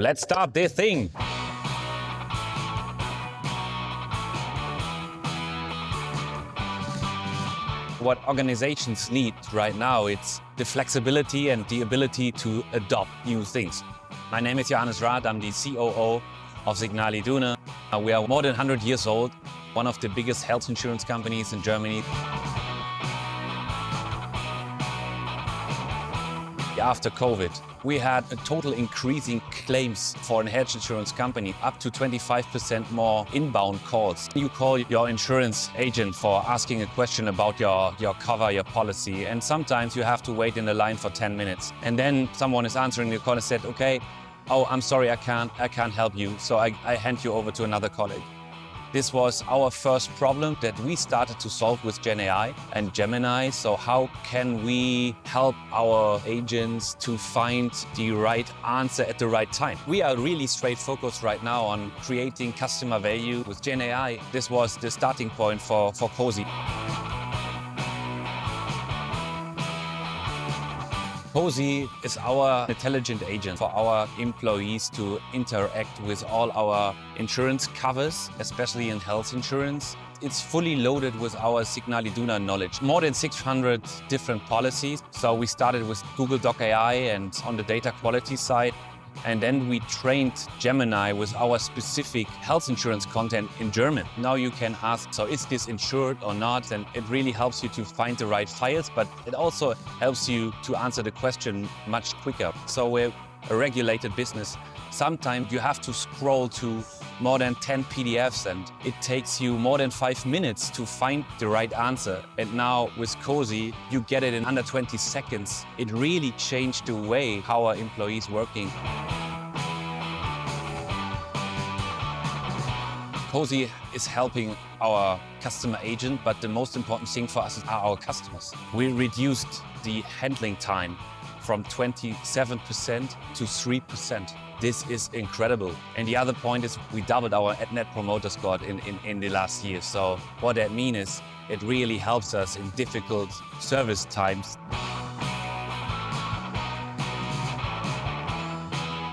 let's start this thing. What organizations need right now, it's the flexibility and the ability to adopt new things. My name is Johannes Rath, I'm the COO of Signal Iduna. We are more than 100 years old, one of the biggest health insurance companies in Germany. After COVID, we had a total increase in claims for a health insurance company, up to 25% more inbound calls. You call your insurance agent for asking a question about your, your cover, your policy, and sometimes you have to wait in the line for 10 minutes. And then someone is answering your call and said, okay, oh, I'm sorry, I can't, I can't help you. So I, I hand you over to another colleague. This was our first problem that we started to solve with GenAI and Gemini. So how can we help our agents to find the right answer at the right time? We are really straight focused right now on creating customer value with GenAI. This was the starting point for, for Cozy. Cozy is our intelligent agent for our employees to interact with all our insurance covers, especially in health insurance. It's fully loaded with our Signal Iduna knowledge. More than 600 different policies. So we started with Google Doc AI and on the data quality side, and then we trained Gemini with our specific health insurance content in German. Now you can ask, so is this insured or not? And it really helps you to find the right files, but it also helps you to answer the question much quicker. So we're a regulated business. Sometimes you have to scroll to more than 10 PDFs and it takes you more than five minutes to find the right answer. And now with Cozy, you get it in under 20 seconds. It really changed the way how our employees working. Cozy is helping our customer agent, but the most important thing for us are our customers. We reduced the handling time from 27% to 3%. This is incredible. And the other point is we doubled our Net Promoter Score in, in, in the last year. So what that means is it really helps us in difficult service times.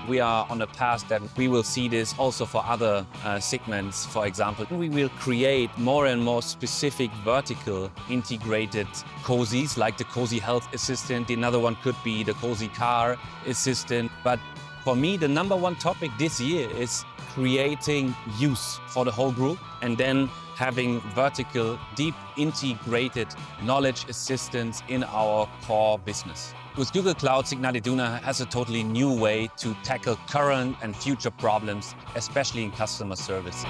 We are on a path that we will see this also for other uh, segments. For example, we will create more and more specific vertical integrated cozies like the Cozy Health Assistant. Another one could be the Cozy Car Assistant. But for me, the number one topic this year is creating use for the whole group and then having vertical, deep integrated knowledge assistance in our core business. With Google Cloud, Signal Iduna has a totally new way to tackle current and future problems, especially in customer service.